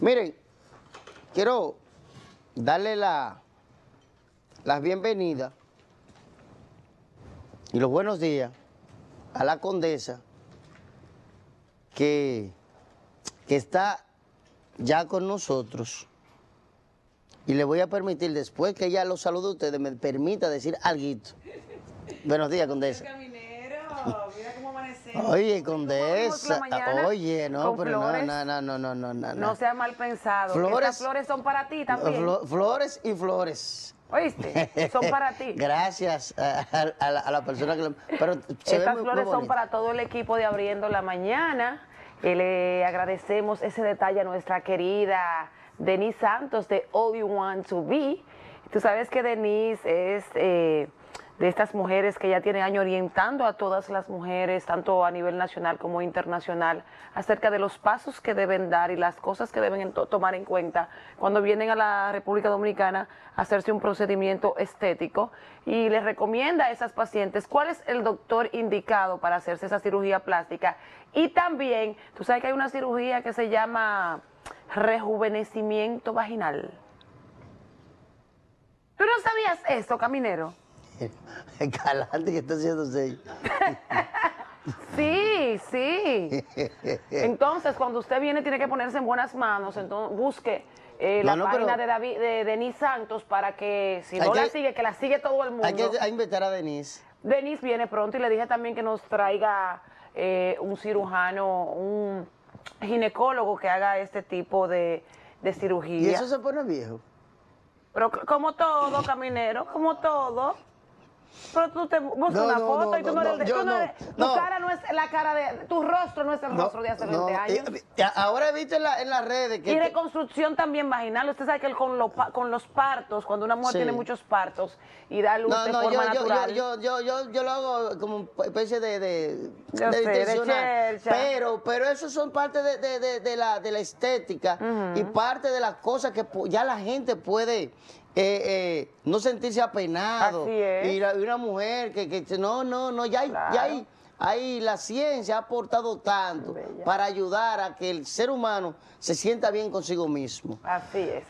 Miren, quiero darle la, las bienvenidas y los buenos días a la condesa que, que está ya con nosotros. Y le voy a permitir, después que ella los salude a ustedes, me permita decir algo. Buenos días, condesa. Caminero, mira. Oye, ¿Cómo condesa. Oye, no, pero no, no, no, no, no, no, no. No sea mal pensado. Flores- Estas flores son para ti también. Flo- flores y flores. ¿Oíste? Son para ti. Gracias a, a- a la, a la persona que lo... Pero Estas muy- muy flores son para todo el equipo de Abriendo la Mañana. Y le agradecemos ese detalle a nuestra querida Denise Santos de All You Want to Be. Tú sabes que Denise es eh, de estas mujeres que ya tiene años orientando a todas las mujeres, tanto a nivel nacional como internacional, acerca de los pasos que deben dar y las cosas que deben en- to- tomar en cuenta cuando vienen a la República Dominicana a hacerse un procedimiento estético y les recomienda a esas pacientes cuál es el doctor indicado para hacerse esa cirugía plástica. Y también, tú sabes que hay una cirugía que se llama rejuvenecimiento vaginal. ¿Tú no sabías esto, caminero? Calante que está haciendo seis. Sí, sí. Entonces, cuando usted viene, tiene que ponerse en buenas manos. Entonces, busque eh, la No, no, página de, David, de Denise Santos para que, si no la que- sigue, que la sigue todo el mundo. Hay que invitar a Denise. Denise viene pronto y le dije también que nos traiga eh, un cirujano, un ginecólogo que haga este tipo de, de cirugía. Y eso se pone viejo. Pero como todo, caminero, como todo. Pero tú te buscas No, una no, foto no, y tú no, eres... de- yo tú no no, eres- tu cara no es la cara de... Tu rostro no es el rostro de hace 20 no, años. eh, eh, ahora he visto en, la- en las redes que... Y reconstrucción también vaginal. Usted sabe que el- con, lo con los partos, cuando una mujer Sí. tiene muchos partos y da luz no, de no, yo, forma yo, yo, natural. yo, yo, yo, yo lo hago como una especie de, de, Yo sé, de chercha. pero, pero eso son parte de, de, la, de la estética y parte de las cosas que ya la gente puede eh, eh, no sentirse apenado. Así es. Y, la- y una mujer que, que no, no, no, ya hay, Claro. ya hay, hay- la ciencia ha aportado tanto Bella. para ayudar a que el ser humano se sienta bien consigo mismo. Así es.